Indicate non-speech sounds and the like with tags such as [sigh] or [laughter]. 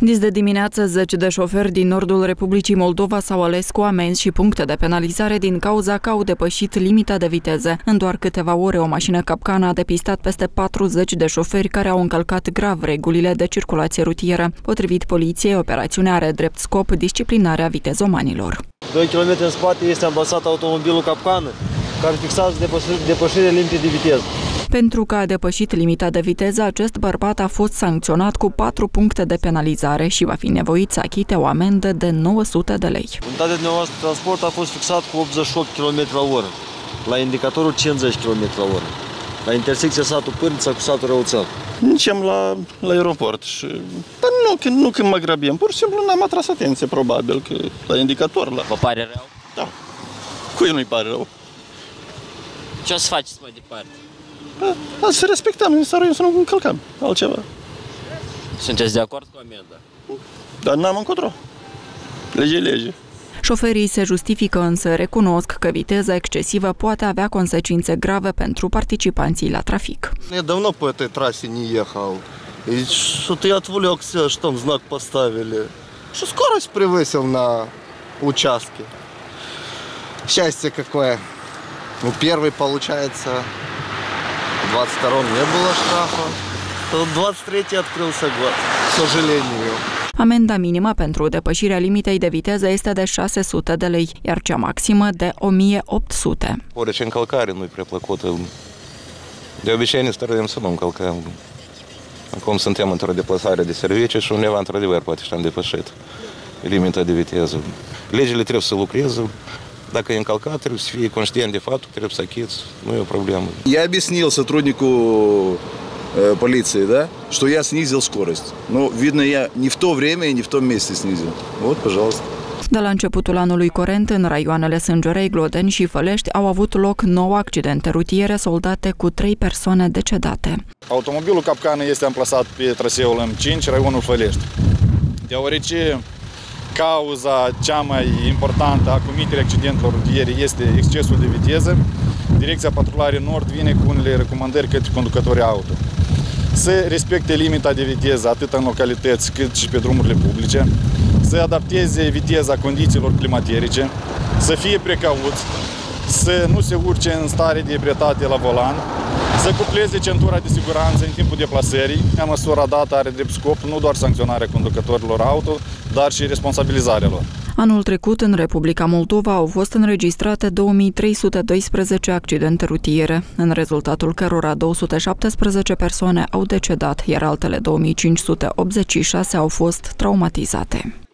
Dis de dimineață, zeci de șoferi din nordul Republicii Moldova s-au ales cu amenzi și puncte de penalizare din cauza că au depășit limita de viteză. În doar câteva ore, o mașină capcană a depistat peste 40 de șoferi care au încălcat grav regulile de circulație rutieră. Potrivit poliției, operațiunea are drept scop disciplinarea vitezomanilor. 2 km în spate este ambasat automobilul capcană, care fixează depășirea limitei de viteză. Pentru că a depășit limita de viteză, acest bărbat a fost sancționat cu 4 puncte de penalizare și va fi nevoit să achite o amendă de 900 de lei. Unitatea de transport a fost fixat cu 88 km la oră, la indicatorul 50 km la oră, la intersecția satul Pârnița cu satul Răuțel. Nicem la, la aeroport și... Dar nu, că, nu când mă grăbim, pur și simplu n-am atras atenție, probabil, că la indicator. La... Vă pare rău? Da. Cui nu-i pare rău? Ce o să faceți mai departe? Da, [laughs] să respectăm, ne să nu încălcăm altceva. Sunteți de acord cu amenda? Dar n-am încotro. Lege lege. Șoferii se justifică însă recunosc că viteza excesivă poate avea consecințe grave pentru participanții la trafic. Я давно по этой трассе не ехал. И что-то я отвлекся, что там знак поставили. Что скорость превысил на участке. Счастье какое. Ну, первый, получается, в 22-м не было штрафа. То 23-й открылся год, к сожалению. Amenda minimă pentru depășirea limitei de viteză este de 600 de lei, iar cea maximă de 1800. Orice încălcare nu-i prea plăcută. De obicei ne străduim să nu încălcăm. Acum suntem într-o deplasare de servicii și undeva, într-adevăr, poate și am depășit limita de viteză. Legile trebuie să lucreze, dacă e încălcat, trebuie să fie conștient de faptul, trebuie să achiți, nu e o problemă. Я объяснил сотруднику э, полиции, да, что я снизил скорость. Но, видно, я не в то время и не в том месте снизил. Вот, пожалуйста. De la începutul anului curent, în raioanele Sângerei, Glodeni și Fălești au avut loc 9 accidente rutiere soldate cu 3 persoane decedate. Automobilul capcană este amplasat pe traseul M5, raionul Fălești. Deoarece cauza cea mai importantă a comiterii accidentelor rutiere este excesul de viteză, Direcția Patrulare Nord vine cu unele recomandări către conducătorii auto. Să respecte limita de viteză atât în localități cât și pe drumurile publice, să adapteze viteza condițiilor climaterice, să fie precauți, să nu se urce în stare de ebrietate la volan, să cupleze centura de siguranță în timpul deplasării. În măsura dată are drept scop nu doar sancționarea conducătorilor auto, dar și responsabilizarea lor. Anul trecut, în Republica Moldova, au fost înregistrate 2312 accidente rutiere, în rezultatul cărora 217 persoane au decedat, iar altele 2586 au fost traumatizate.